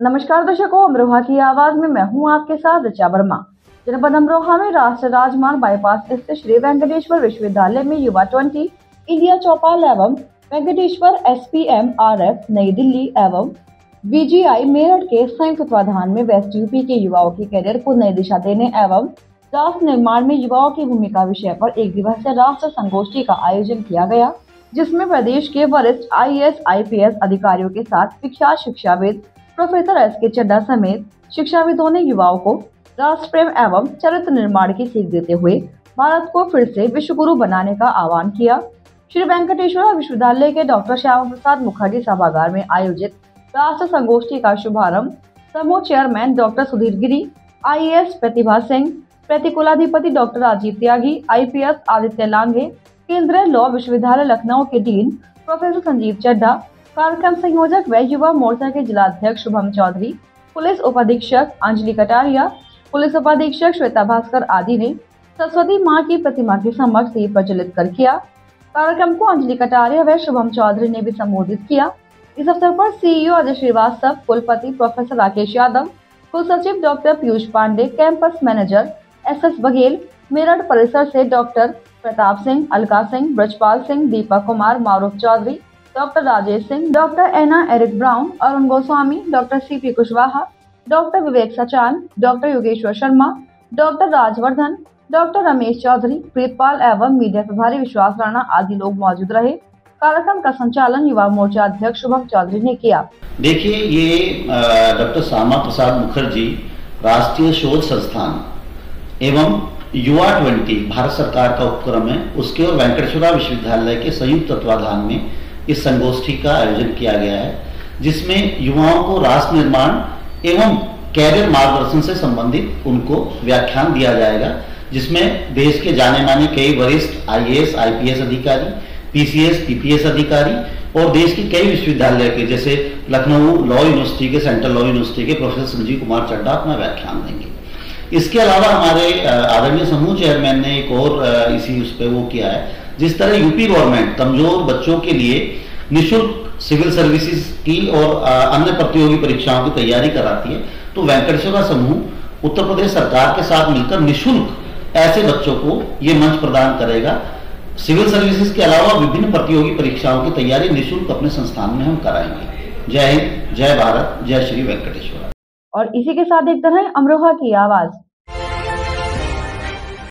नमस्कार दर्शकों अमरोहा की आवाज़ में मैं हूँ आपके साथ ऋचा वर्मा। जनपद अमरोहा में राष्ट्रीय राजमार्ग बाईपास स्थित श्री वेंकटेश्वर विश्वविद्यालय में युवा ट्वेंटी, इंडिया चौपाल एवं Venkateshwar S P M R F New Delhi एवं बीजीआई मेरठ के संयुक्त तत्वाधान में वेस्ट यूपी के युवाओं के कैरियर को नई दिशा देने एवं राष्ट्र निर्माण में युवाओं की भूमिका विषय पर एक दिवसीय राष्ट्र संगोष्ठी का आयोजन किया गया, जिसमें प्रदेश के वरिष्ठ आईएएस आईपीएस अधिकारियों के साथ विख्यात शिक्षाविद प्रोफेसर एस के चड्डा समेत शिक्षाविदों ने युवाओं को राष्ट्र प्रेम एवं चरित्र निर्माण की सीख देते हुए भारत को फिर से विश्व गुरु बनाने का आह्वान किया। श्री वेंकटेश्वर विश्वविद्यालय के डॉक्टर श्यामा प्रसाद मुखर्जी सभागार में आयोजित राष्ट्र संगोष्ठी का शुभारंभ समूह chairman doctor Sudhir Giri, IAS Pratibha Singh, प्रतिकुलाधिपति doctor Rajeev Tyagi, IPS Aditya Lange केंद्रीय लॉ विश्वविद्यालय लखनऊ के डीन प्रोफेसर संजीव चड्डा कार्यक्रम संयोजक व युवा मोर्चा के जिलाध्यक्ष शुभम चौधरी, पुलिस उपाधीक्षक अंजलि कटारिया, पुलिस उपाधीक्षक श्वेता भास्कर आदि ने सरस्वती माँ की प्रतिमा के समक्ष दीप प्रज्वलित कर किया। कार्यक्रम को अंजलि कटारिया व शुभम चौधरी ने भी संबोधित किया। इस अवसर पर सीईओ अजय श्रीवास्तव, कुलपति प्रोफेसर राकेश यादव, कुल सचिव doctor Piyush Pandey, campus manager S S Baghel, Meerut परिसर से doctor Pratap Singh, Alka Singh, Brajpal Singh, Deepak Kumar, Maroof Chaudhary doctor Rajesh Singh, doctor Anna Eric Brown, Arun Goswami, doctor C P Kushwaha, doctor Vivek Sachan, doctor Yogeshwar Sharma, doctor Rajvardhan, doctor Ramesh Chaudhary, Pritpal एवं media प्रभारी विश्वास राणा आदि लोग मौजूद रहे। कार्यक्रम का संचालन युवा मोर्चा अध्यक्ष शुभम चौधरी ने किया। देखिए, ये डॉक्टर श्यामा प्रसाद मुखर्जी राष्ट्रीय शोध संस्थान एवं युवा ट्वेंटी, भारत सरकार का उपक्रम है, उसके और वेंकटेश्वरा विश्वविद्यालय के संयुक्त तत्वाधान में इस संगोष्ठी का आयोजन किया गया है, जिसमें युवाओं को राष्ट्र निर्माण एवं कैरियर मार्गदर्शन से संबंधित उनको व्याख्यान दिया जाएगा, जिसमें देश के जाने माने कई वरिष्ठ आईएएस आईपीएस अधिकारी पीसीएस पीपीएस अधिकारी और देश के कई विश्वविद्यालय के, जैसे लखनऊ लॉ यूनिवर्सिटी के, सेंट्रल लॉ यूनिवर्सिटी के प्रोफेसर संजीव कुमार चड्डा अपना व्याख्यान देंगे। इसके अलावा हमारे आदरणीय समूह चेयरमैन ने एक और इसी उस पर वो किया है जिस तरह यूपी गवर्नमेंट कमज़ोर बच्चों के लिए निशुल्क सिविल सर्विसेज़ की और अन्य प्रतियोगी परीक्षाओं की तैयारी कराती है तो वेंकटेश्वरा समूह उत्तर प्रदेश सरकार के साथ मिलकर निशुल्क ऐसे बच्चों को ये मंच प्रदान करेगा। सिविल सर्विसेज़ के अलावा विभिन्न प्रतियोगी परीक्षाओं की तैयारी निशुल्क अपने संस्थान में हम कराएँगे। जय हिंद, जय भारत, जय श्री वेंकटेश्वर। और इसी के साथ देखते हैं अमरोहा की आवाज़।